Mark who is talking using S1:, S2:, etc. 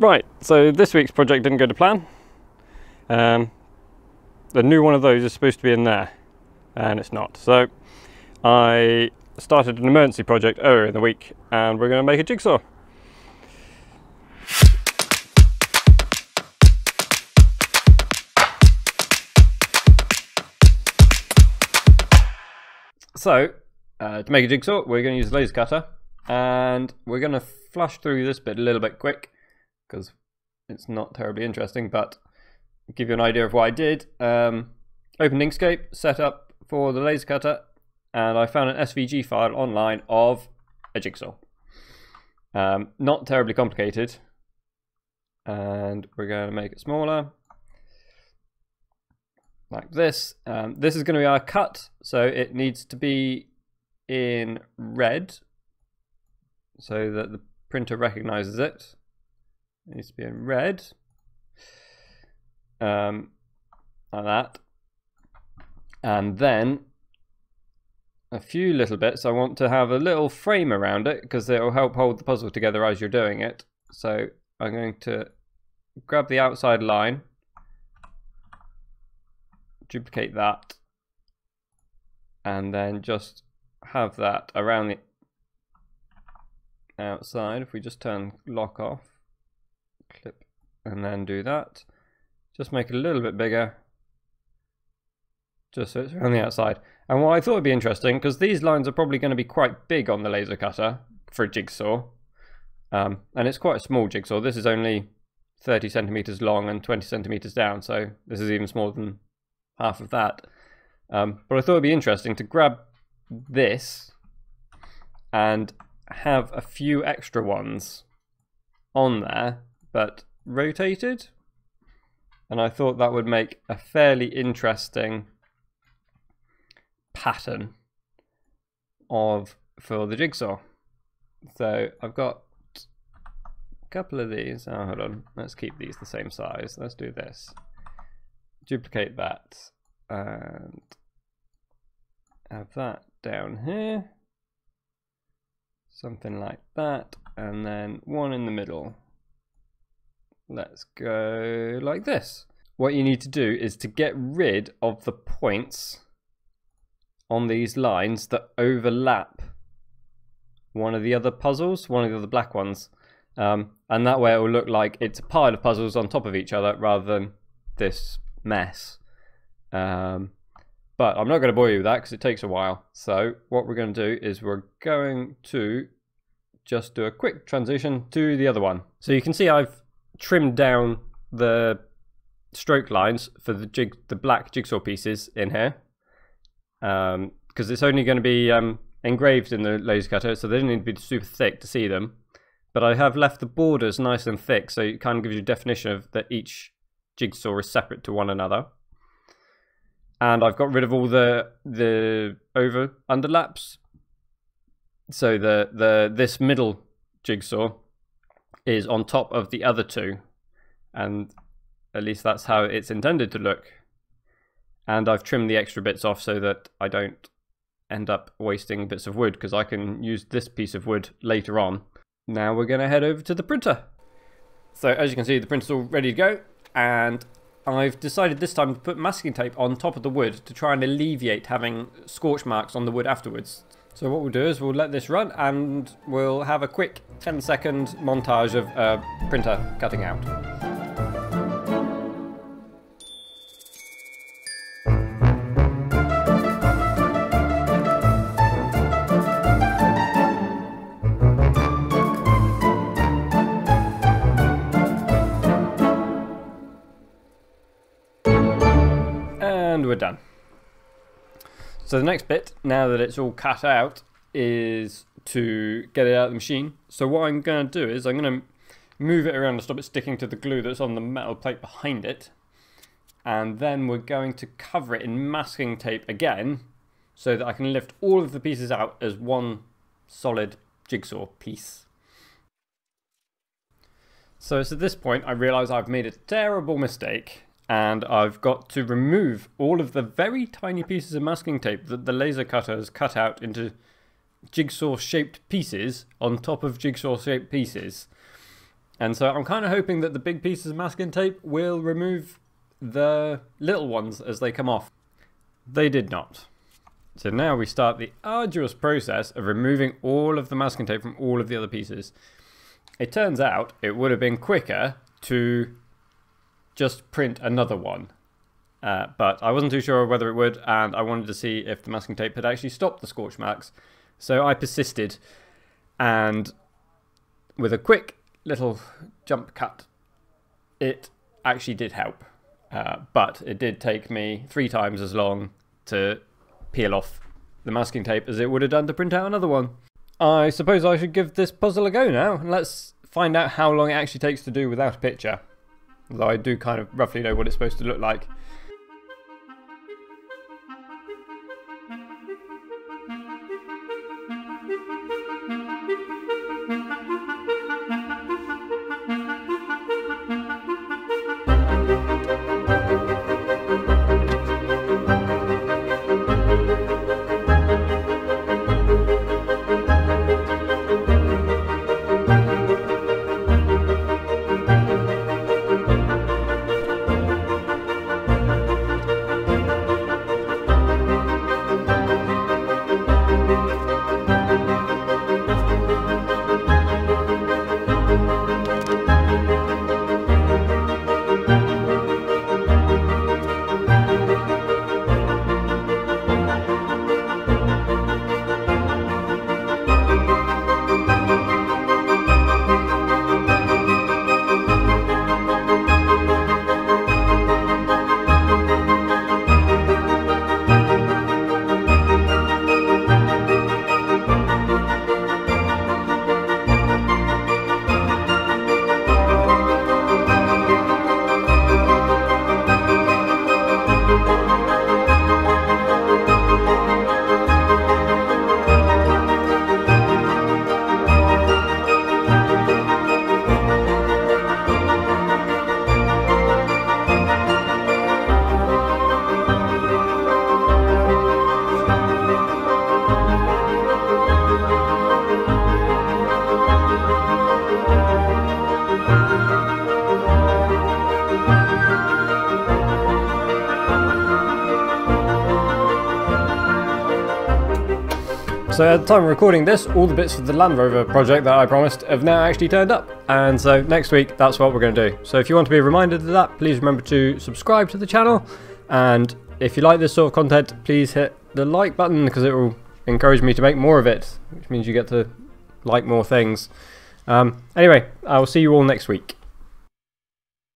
S1: Right, so this week's project didn't go to plan. Um, the new one of those is supposed to be in there, and it's not. So I started an emergency project earlier in the week, and we're going to make a jigsaw. So, uh, to make a jigsaw, we're going to use a laser cutter, and we're going to flush through this bit a little bit quick, because it's not terribly interesting, but give you an idea of what I did. Um, opened Inkscape, set up for the laser cutter, and I found an SVG file online of a jigsaw. Um, not terribly complicated, and we're going to make it smaller, like this. Um, this is going to be our cut, so it needs to be in red, so that the printer recognizes it. It needs to be in red. Um, like that. And then a few little bits. I want to have a little frame around it because it will help hold the puzzle together as you're doing it. So I'm going to grab the outside line, duplicate that, and then just have that around the outside. If we just turn lock off, clip, and then do that. Just make it a little bit bigger, just so it's around the outside. And what I thought would be interesting, because these lines are probably going to be quite big on the laser cutter for a jigsaw, um, and it's quite a small jigsaw. This is only 30 centimeters long and 20 centimeters down, so this is even smaller than half of that. Um, but I thought it'd be interesting to grab this and have a few extra ones on there, but rotated. And I thought that would make a fairly interesting pattern of for the jigsaw. So I've got a couple of these. Oh, hold on. Let's keep these the same size. Let's do this. Duplicate that and have that down here. Something like that. And then one in the middle. Let's go like this. What you need to do is to get rid of the points on these lines that overlap one of the other puzzles, one of the other black ones. Um, and that way it will look like it's a pile of puzzles on top of each other rather than this mess. Um, but I'm not going to bore you with that because it takes a while. So what we're going to do is we're going to just do a quick transition to the other one. So you can see I've trimmed down the stroke lines for the jig, the black jigsaw pieces in here, because um, it's only going to be um, engraved in the laser cutter, so they don't need to be super thick to see them. But I have left the borders nice and thick, so it kind of gives you a definition of that each jigsaw is separate to one another. And I've got rid of all the the over underlaps. So the the this middle jigsaw is on top of the other two, and at least that's how it's intended to look. And I've trimmed the extra bits off so that I don't end up wasting bits of wood because I can use this piece of wood later on. Now we're going to head over to the printer. So as you can see, the printer's all ready to go and I've decided this time to put masking tape on top of the wood to try and alleviate having scorch marks on the wood afterwards. So what we'll do is we'll let this run and we'll have a quick 10 second montage of uh, printer cutting out. And we're done. So the next bit, now that it's all cut out, is to get it out of the machine. So what I'm going to do is I'm going to move it around to stop it sticking to the glue that's on the metal plate behind it. And then we're going to cover it in masking tape again so that I can lift all of the pieces out as one solid jigsaw piece. So it's at this point I realise I've made a terrible mistake and I've got to remove all of the very tiny pieces of masking tape that the laser cutter has cut out into jigsaw shaped pieces on top of jigsaw shaped pieces. And so I'm kind of hoping that the big pieces of masking tape will remove the little ones as they come off. They did not. So now we start the arduous process of removing all of the masking tape from all of the other pieces. It turns out it would have been quicker to just print another one. Uh, but I wasn't too sure whether it would, and I wanted to see if the masking tape had actually stopped the scorch marks. So I persisted, and with a quick little jump cut, it actually did help. Uh, but it did take me three times as long to peel off the masking tape as it would have done to print out another one. I suppose I should give this puzzle a go now. And let's find out how long it actually takes to do without a picture. Although I do kind of roughly know what it's supposed to look like. So at the time of recording this, all the bits of the Land Rover project that I promised have now actually turned up. And so next week, that's what we're going to do. So if you want to be reminded of that, please remember to subscribe to the channel. And if you like this sort of content, please hit the like button because it will encourage me to make more of it, which means you get to like more things. Um, anyway, I will see you all next week.